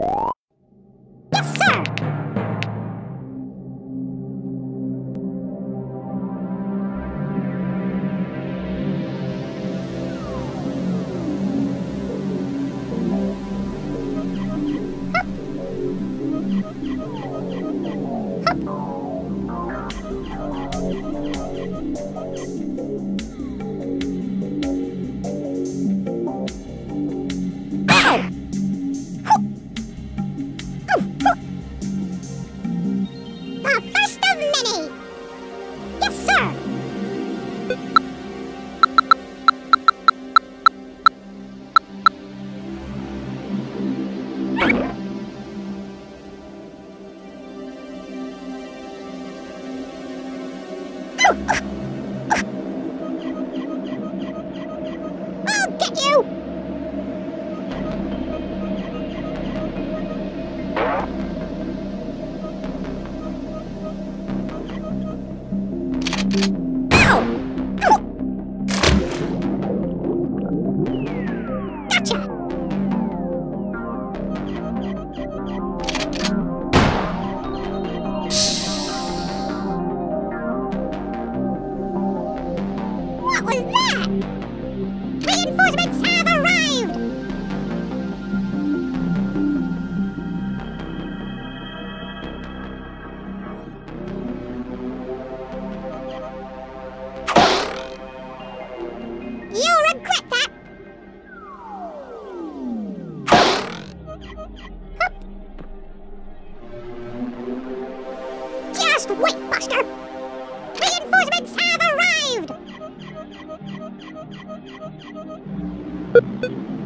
you Ugh! Just wait, Buster! Reinforcements have arrived!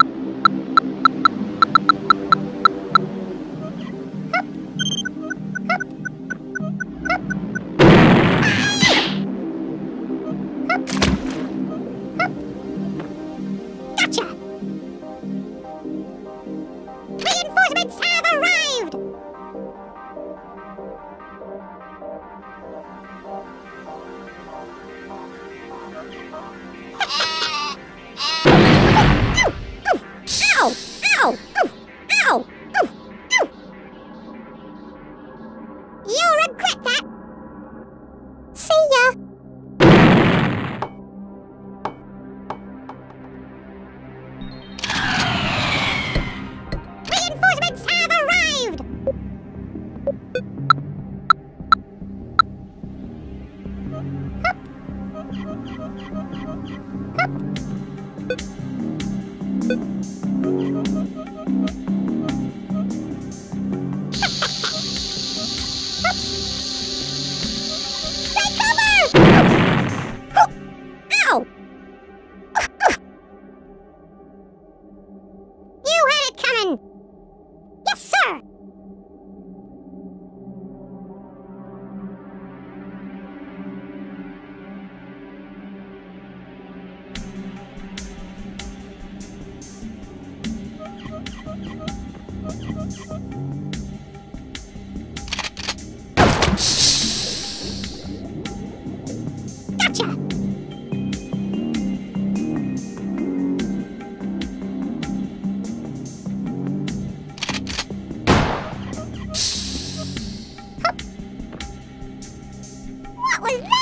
Ah!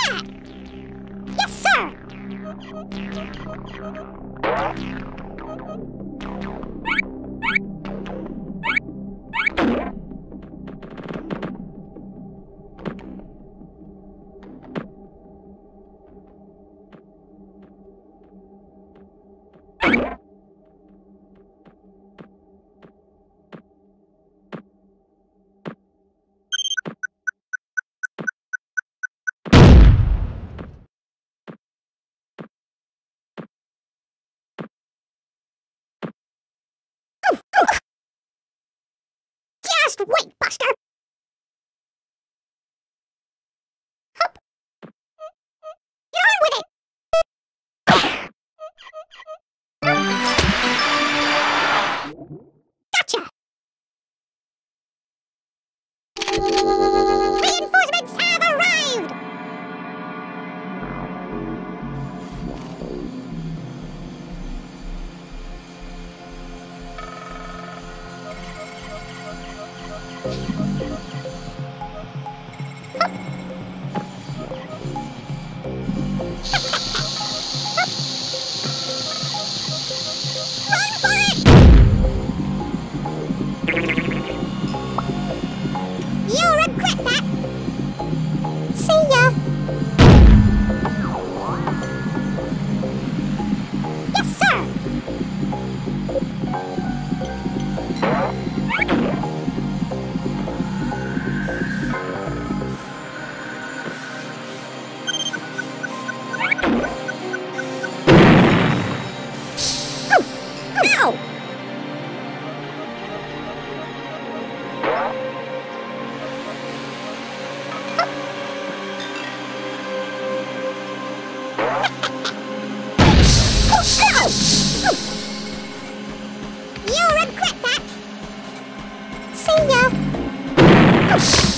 that! Yes, sir! Just wait, Buster! Ya!